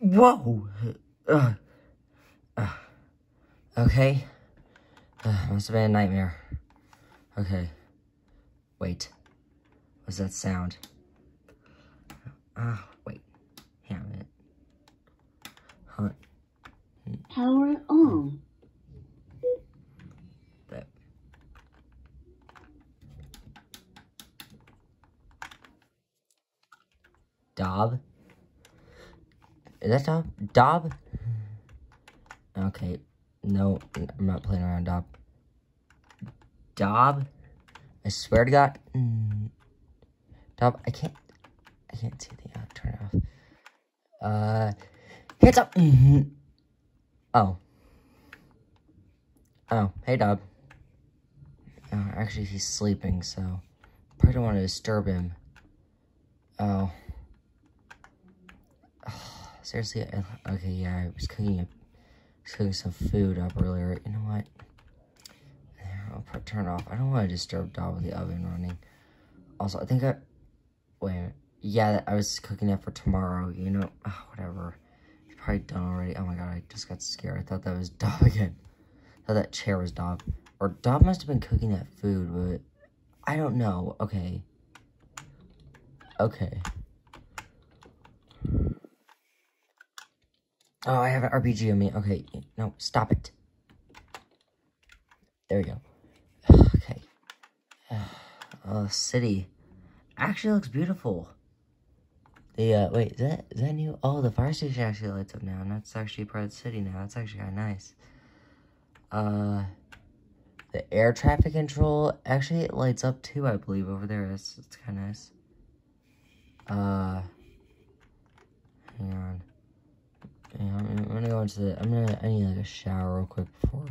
Whoa! Uh, uh, okay. Uh, must have been a nightmare. Okay. Wait. What's that sound? Ah, wait. Hang on a minute. Huh. Power on. That. Dob? Is that Dob? Dob? Okay. No, I'm not playing around, Dob. Dob? I swear to God. Dob, I can't. I can't see the uh, turn it off. Uh, hands up. Mhm. Oh. Oh, hey, Dob. Oh, actually, he's sleeping, so probably don't want to disturb him. Oh. Seriously? I, okay, yeah, I was cooking, a, was cooking some food up earlier. You know what? There, I'll put, turn off. I don't want to disturb Dob with the oven running. Also, I think I... Wait. Yeah, I was cooking that for tomorrow, you know? Oh, whatever. It's probably done already. Oh my god, I just got scared. I thought that was Dob again. I thought that chair was Dob. Or Dob must have been cooking that food, but... I don't know. Okay. Okay. Oh, I have an RPG on me. Okay, no, stop it. There we go. Okay. Oh, city. Actually looks beautiful. The, uh, wait, is that, is that new? Oh, the fire station actually lights up now, and that's actually part of the city now. That's actually kind of nice. Uh, the air traffic control, actually it lights up too, I believe, over there. It's, it's kind of nice. Uh, hang on. Yeah, I'm, The, I'm gonna, I need like a shower real quick before,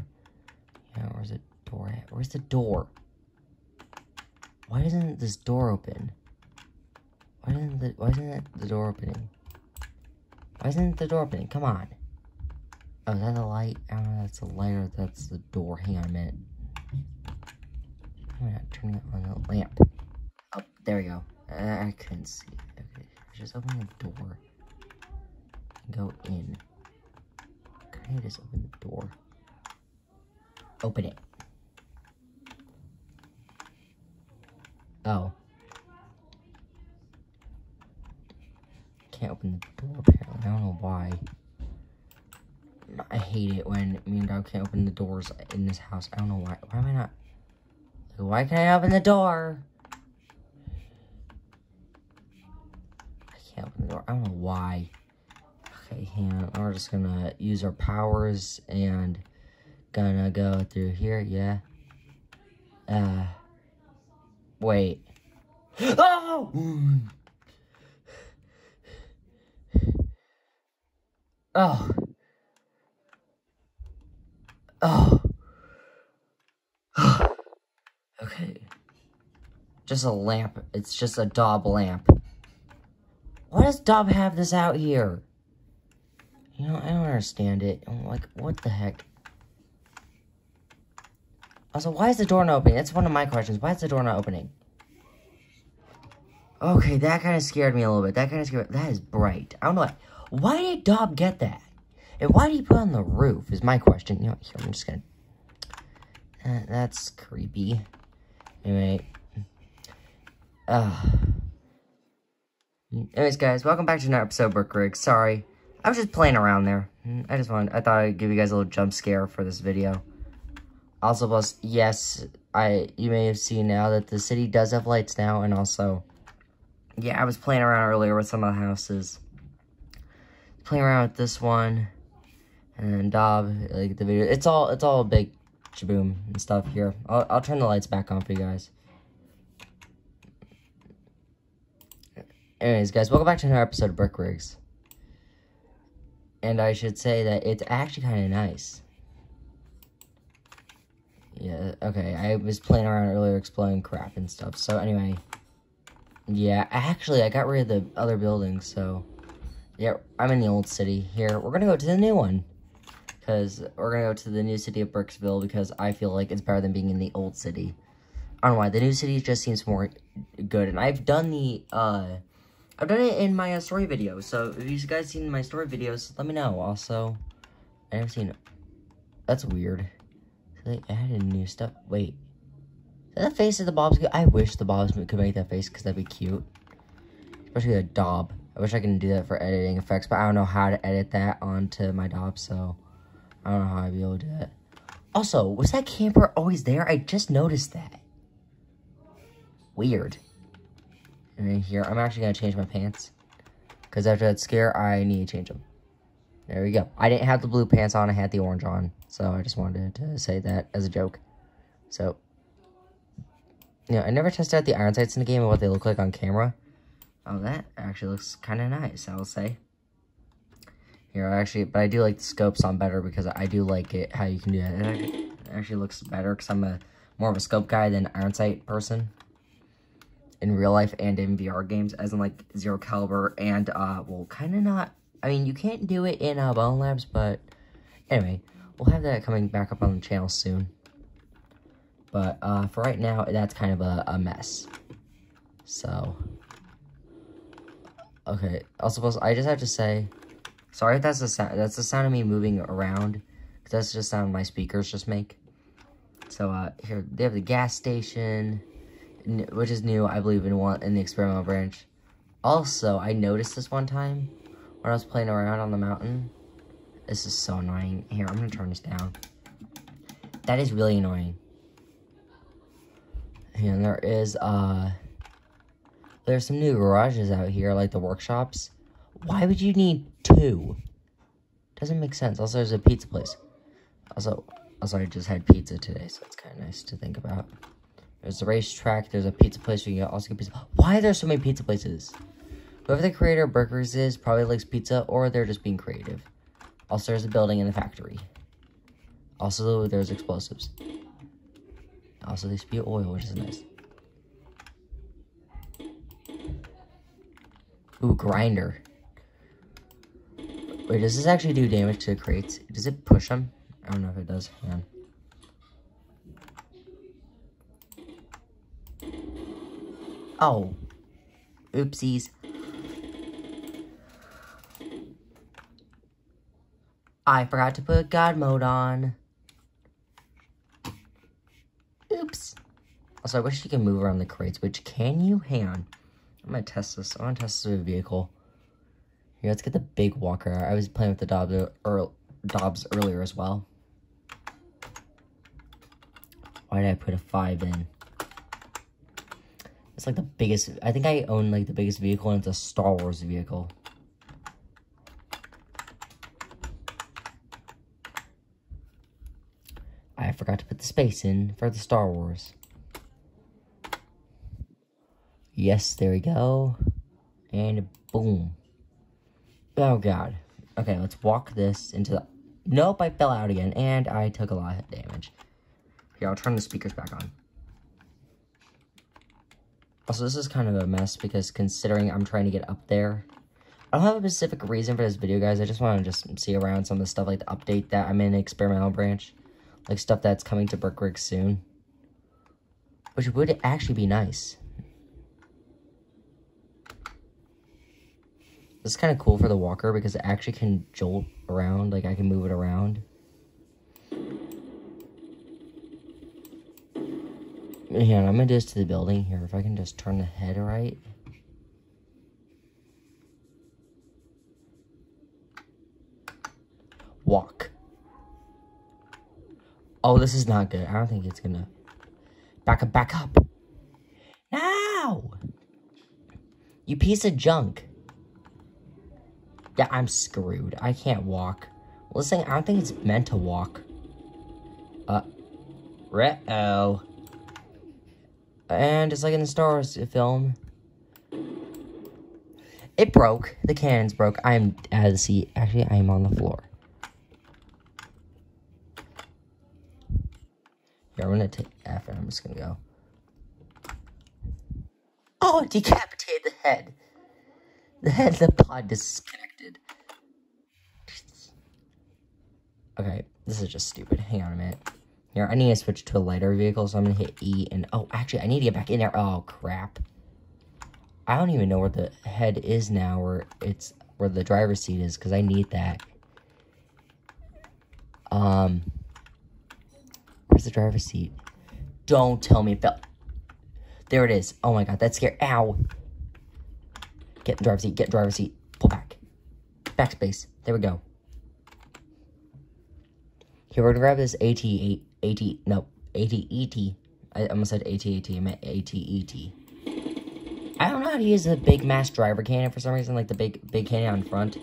yeah, where's the door at? Where's the door? Why isn't this door open? Why isn't the, why isn't the door opening? Why isn't the door opening? Come on. Oh, is that the light? I don't know that's the light or that's the door. Hang on a minute. I'm not turning on the lamp. Oh, there we go. Uh, I couldn't see. Okay, just open the door. Go in. Can I just open the door? Open it. Oh. Can't open the door apparently. I don't know why. I hate it when me and Dog can't open the doors in this house. I don't know why. Why am I not? Why can't I open the door? I can't open the door. I don't know why. We're just gonna use our powers and gonna go through here. Yeah. Uh. Wait. Oh! Oh. Oh. okay. Just a lamp. It's just a Dob lamp. Why does Dob have this out here? You know, I don't understand it. I'm like, what the heck? Also, why is the door not opening? That's one of my questions. Why is the door not opening? Okay, that kind of scared me a little bit. That kind of scared That is bright. I don't know. Why, why did Dob get that? And why did he put on the roof is my question. You know, here, I'm just gonna... Uh, that's creepy. Anyway. Uh, anyways, guys, welcome back to another episode of Brick Rig. Sorry. I was just playing around there. I just wanted... I thought I'd give you guys a little jump scare for this video. Also, plus, yes, I you may have seen now that the city does have lights now, and also, yeah, I was playing around earlier with some of the houses. Playing around with this one, and then Dob, like the video, it's all, it's all a big shaboom and stuff here. I'll, I'll turn the lights back on for you guys. Anyways, guys, welcome back to another episode of Brick Rigs. And I should say that it's actually kind of nice. Yeah, okay, I was playing around earlier exploring crap and stuff, so anyway. Yeah, actually, I got rid of the other buildings, so... Yeah, I'm in the old city here. We're gonna go to the new one. Because we're gonna go to the new city of Bricksville because I feel like it's better than being in the old city. I don't know why, the new city just seems more good. And I've done the, uh... I've done it in my uh, story video, so if you guys seen my story videos, let me know. Also, I never seen it. That's weird. They added new stuff. Wait. Is that the face of the Bobs? I wish the Bobs could make that face because that'd be cute. Especially a Dob. I wish I can do that for editing effects, but I don't know how to edit that onto my Dob, so I don't know how I'd be able to do that. Also, was that camper always there? I just noticed that. Weird. Then here, I'm actually going to change my pants. Because after that scare, I need to change them. There we go. I didn't have the blue pants on, I had the orange on. So I just wanted to say that as a joke. So, you know, I never tested out the iron sights in the game and what they look like on camera. Oh, that actually looks kind of nice, I will say. Here, actually, but I do like the scopes on better because I do like it, how you can do that. It actually looks better because I'm a more of a scope guy than iron sight person in real life and in VR games, as in like Zero Caliber and, uh, well, kind of not, I mean, you can't do it in uh, Bone Labs, but anyway, we'll have that coming back up on the channel soon. But uh, for right now, that's kind of a, a mess. So, okay. I Also, I just have to say, sorry if that's the sound. That's the sound of me moving around. Cause that's just sound my speakers just make. So uh, here they have the gas station, which is new, I believe, in one in the experimental branch. Also, I noticed this one time when I was playing around on the mountain. This is so annoying. Here, I'm gonna turn this down. That is really annoying. And there is, uh, there's some new garages out here, like the workshops. Why would you need two? Doesn't make sense. Also, there's a pizza place. Also, also I just had pizza today, so it's kind of nice to think about. There's a racetrack. There's a pizza place where you can also get pizza. Why are there so many pizza places? Whoever the creator of burgers is probably likes pizza, or they're just being creative. Also, there's a building in the factory. Also, there's explosives. Also, they spew oil, which is nice. Ooh, grinder. Wait, does this actually do damage to the crates? Does it push them? I don't know if it does. Hang on. Oh. Oopsies. I forgot to put God mode on. Oops. Also, I wish you could move around the crates, which can you? Hang on. I'm gonna test this. I wanna test this with a vehicle. Here, let's get the big walker. I was playing with the Dobbs, er, Dobbs earlier as well. Why did I put a 5 in? It's like the biggest, I think I own like the biggest vehicle and it's a Star Wars vehicle. I forgot to put the space in for the Star Wars. Yes, there we go. And boom. Oh, God. Okay, let's walk this into the... Nope, I fell out again, and I took a lot of damage. Here, I'll turn the speakers back on. Also, this is kind of a mess, because considering I'm trying to get up there, I don't have a specific reason for this video, guys. I just want to just see around some of the stuff, like the update that I'm in experimental branch. Like, stuff that's coming to Brick Rigs soon. Which would actually be nice. This is kind of cool for the walker because it actually can jolt around. Like, I can move it around. Yeah, I'm to do this to the building here. If I can just turn the head right. Walk. Oh, this is not good. I don't think it's to... Back up, back up. Now! You piece of junk. Yeah, I'm screwed. I can't walk. Thing, I don't think it's meant to walk. Uh, uh-oh. And it's like in the Star Wars film. It broke. The cannons broke. I'm at the seat. Actually, I am on the floor. Here, I'm gonna take F and I'm just gonna go. Oh, it decapitated the head. The head of the pod disconnected. Okay, this is just stupid. Hang on a minute. Here, I need to switch to a lighter vehicle, so I'm gonna hit E and... Oh, actually, I need to get back in there. Oh, crap. I don't even know where the head is now, where it's where the driver's seat is, because I need that. Um, where's the driver's seat? Don't tell me it fell. There it is. Oh my god, that's scary. Ow. Get the driver's seat, get driver's seat. Pull back. Backspace. There we go. Here, we're gonna grab this AT, AT, no, AT-TE. I almost said AT-AT, I meant AT-TE. I don't know how to use a big mass driver cannon for some reason, like the big big cannon on front,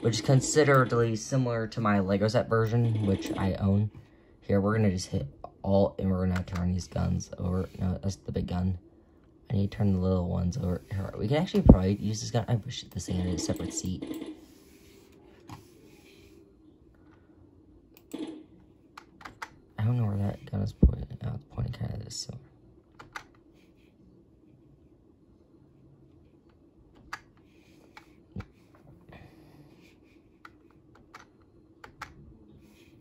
which is considerably similar to my Lego set version, which I own. Here, we're gonna just hit all, and we're gonna turn these guns over. No, that's the big gun. I need to turn the little ones over. Here, we can actually probably use this gun. I wish this thing had a separate seat. I don't know where that gun is pointing. Kind of this, so.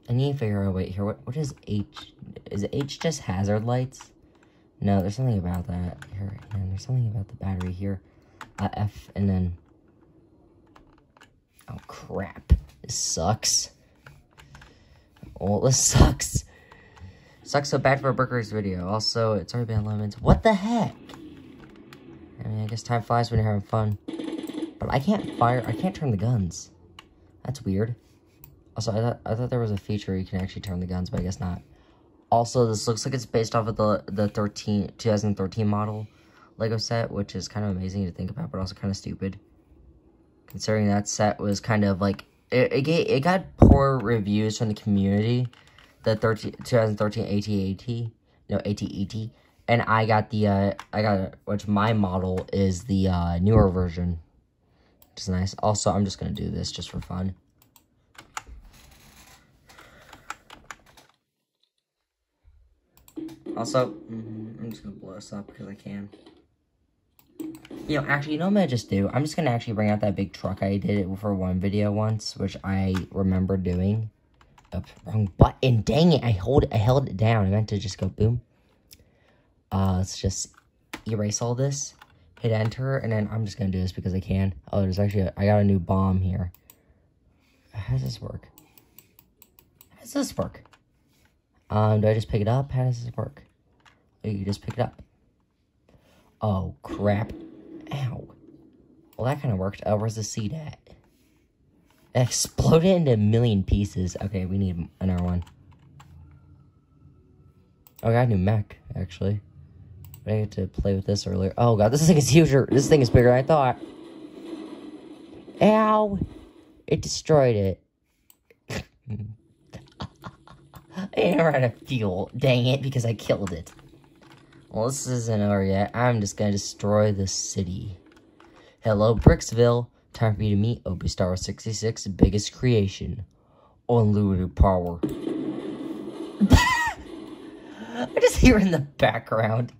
I need to figure out, wait, here, what, what is H? Is H just hazard lights? No, there's something about that. Here, and there's something about the battery here. Uh, F, and then... Oh, crap. This sucks. Oh, this sucks. Sucks so bad for a Burgers video. Also, it's already been 11 minutes. What the heck? I mean, I guess time flies when you're having fun. But I can't fire, I can't turn the guns. That's weird. Also, I thought, I thought there was a feature you can actually turn the guns, but I guess not. Also, this looks like it's based off of the, the 13, 2013 model Lego set, which is kind of amazing to think about, but also kind of stupid. Considering that set was kind of like, it, it, it got poor reviews from the community, the 13, 2013 AT-AT, no, AT-TE, and I got the, uh, I got, which my model is the, uh, newer version, which is nice. Also, I'm just to do this just for fun. Also, mm, I'm just gonna blow this up because I can. You know, actually, you know what I'm gonna just do? I'm just gonna actually bring out that big truck I did it for one video once, which I remember doing. Oops, wrong button. Dang it! I hold I held it down. I meant to just go boom. Uh, let's just erase all this, hit enter, and then I'm just gonna do this because I can. Oh, there's actually a, I got a new bomb here. How does this work? How does this work? Um, do I just pick it up? How does this work? Oh, you just pick it up. Oh, crap. Ow. Well, that kind of worked. Oh, where's the seed at? It exploded into a million pieces. Okay, we need another one. Oh, I got a new mech, actually. I had to play with this earlier. Oh, God, this thing is huger. This thing is bigger than I thought. Ow! It destroyed it. I ran out of fuel. Dang it, because I killed it. Well, this isn't over yet. I'm just gonna destroy the city. Hello, Bricksville. Time for you to meet Opie Star 66's biggest creation. Unlimited power. I just hear in the background.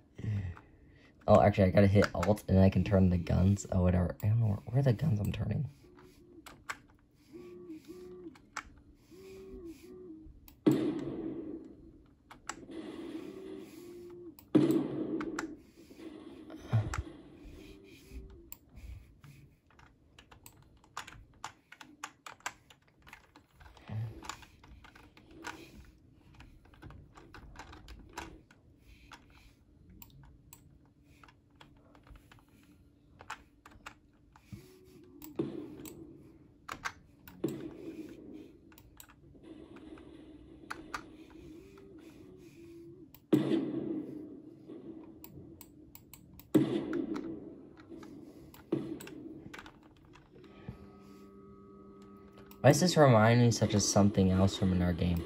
Oh, actually, I gotta hit Alt, and I can turn the guns. Oh, whatever. I don't know where, where are the guns I'm turning. Why does this remind me such of something else from another game?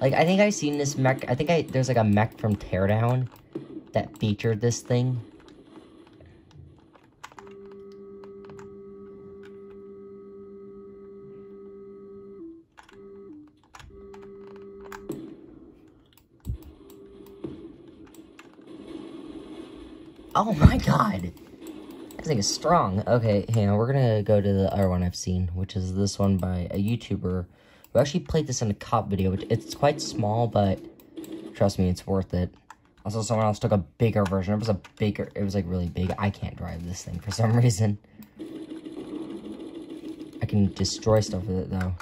Like, I think i seen this mech. I think I there's like a mech from Teardown that featured this thing. Oh my god! Thing is strong. Okay, hang on. We're gonna go to the other one I've seen, which is this one by a YouTuber who actually played this in a cop video. Which it's quite small, but trust me, it's worth it. Also, someone else took a bigger version. It was a bigger, it was like really big. I can't drive this thing for some reason. I can destroy stuff with it though.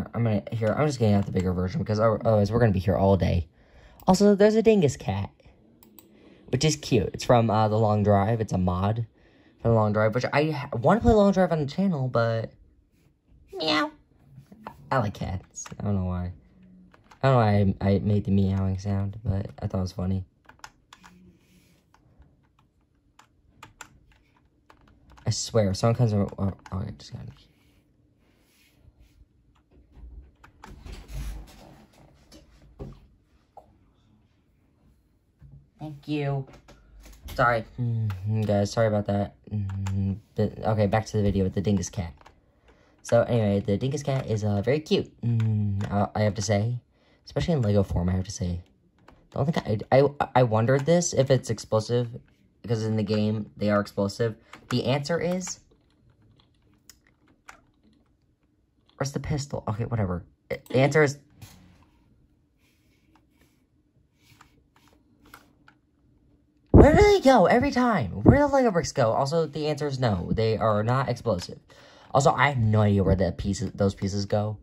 Here, I'm gonna, here, I'm just getting out the bigger version because otherwise we're gonna be here all day. Also, there's a dingus cat, which is cute. It's from uh, The Long Drive. It's a mod for The Long Drive, which I want to play Long Drive on the channel, but meow. I like cats. I don't know why. I don't know why I, I made the meowing sound, but I thought it was funny. I swear, someone comes over. Oh, oh I just got Thank you. Sorry, mm, guys, sorry about that. Mm, but, okay, back to the video with the dingus cat. So anyway, the dingus cat is uh, very cute, mm, I have to say. Especially in Lego form, I have to say. Don't think I, I, I wondered this, if it's explosive, because in the game, they are explosive. The answer is... Where's the pistol? Okay, whatever. The answer is Where do they go every time? Where do the Lego bricks go? Also, the answer is no. They are not explosive. Also, I have no idea where the pieces, those pieces go.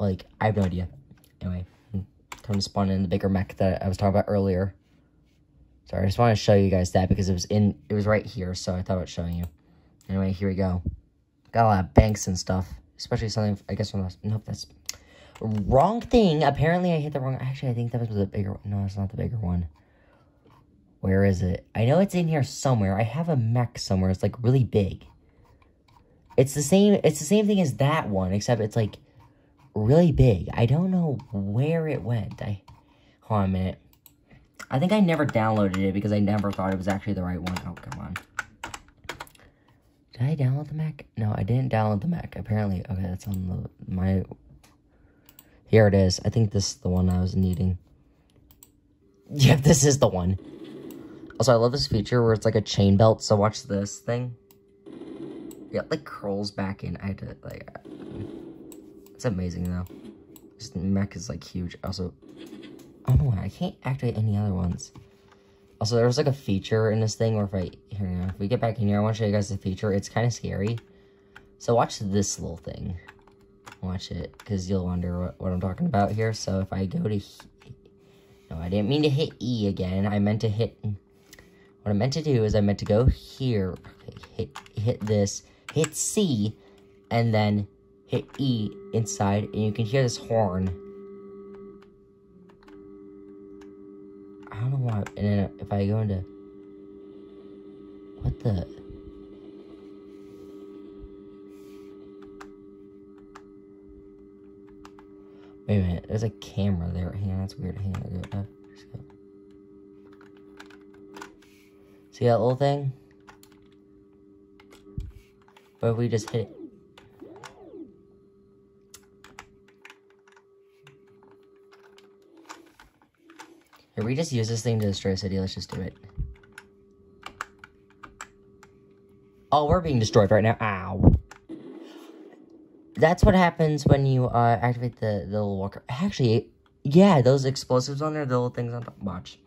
Like, I have no idea. Anyway, hmm, time to spawn in the bigger mech that I was talking about earlier. Sorry, I just wanted to show you guys that because it was in, it was right here, so I thought about showing you. Anyway, here we go. Got a lot of banks and stuff, especially something, I guess, nope, that's wrong thing. Apparently, I hit the wrong, actually, I think that was the bigger, no, it's not the bigger one. Where is it? I know it's in here somewhere. I have a mech somewhere. It's like really big. It's the same it's the same thing as that one, except it's like really big. I don't know where it went. I hold on a minute. I think I never downloaded it because I never thought it was actually the right one. Oh come on. Did I download the mech? No, I didn't download the mech. Apparently, okay, that's on the my here it is. I think this is the one I was needing. Yep, this is the one. Also, I love this feature where it's like a chain belt. So watch this thing. Yeah, like curls back in. I had to like. It's amazing though. This mech is like huge. Also, I don't know why I can't activate any other ones. Also, there was like a feature in this thing where if I here, if we get back in here, I want to show you guys the feature. It's kind of scary. So watch this little thing. Watch it, because you'll wonder what, what I'm talking about here. So if I go to... No, I didn't mean to hit E again. I meant to hit what I meant to do is I meant to go here, hit, hit this, hit C, and then hit E inside, and you can hear this horn. I don't know why, and then if I go into, what the, Wait a minute, there's a camera there. Hang on, that's weird. Hang on, See that little thing? Where if we just hit it? Here, we just use this thing to destroy a city. Let's just do it. Oh, we're being destroyed right now. Ow. That's what happens when you uh, activate the, the little walker. Actually, yeah, those explosives on there, the little things on top. Watch.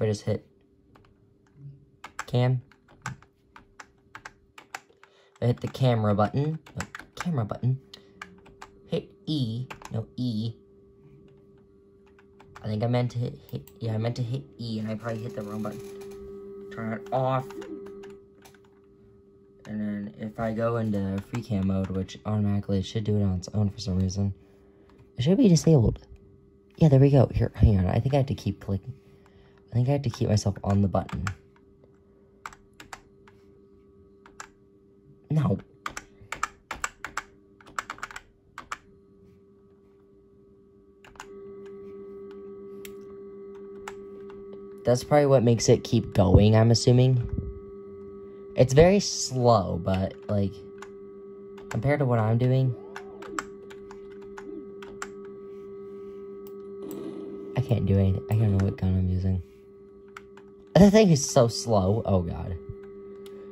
I just hit cam, I hit the camera button, no, camera button, hit E, no, E. I think I meant to hit, hit, yeah, I meant to hit E, and I probably hit the wrong button. Turn it off. And then if I go into free cam mode, which automatically should do it on its own for some reason, it should be disabled. Yeah, there we go. Here, hang on. I think I have to keep clicking. I think I have to keep myself on the button. No. That's probably what makes it keep going, I'm assuming. It's very slow, but, like, compared to what I'm doing, I can't do anything. I don't know what gun I'm using. The thing is so slow. Oh, God.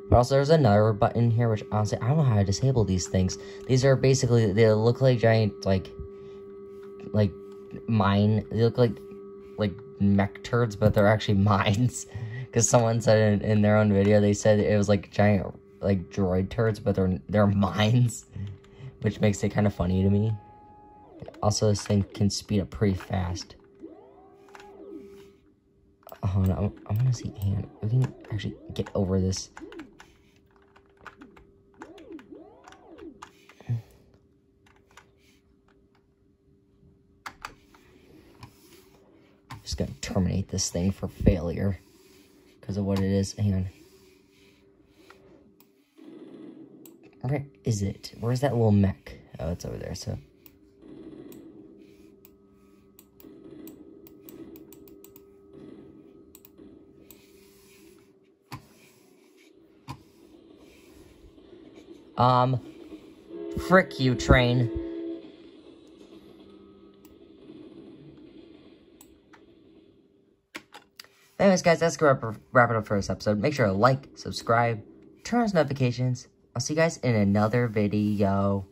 But also there's another button here, which honestly, I don't know how to disable these things. These are basically, they look like giant, like, like, mine. They look like, like, mech turds, but they're actually mines. Because someone said in, in their own video, they said it was like giant, like, droid turds, but they're, they're mines. Which makes it kind of funny to me. Also, this thing can speed up pretty fast. Oh no, I want to see hand. We can actually get over this. Just gonna terminate this thing for failure because of what it is. Hang on. Where is it? Where's that little mech? Oh, it's over there, so. Um, frick you, train. Anyways, guys, that's gonna wrap, wrap it up for this episode. Make sure to like, subscribe, turn on notifications. I'll see you guys in another video.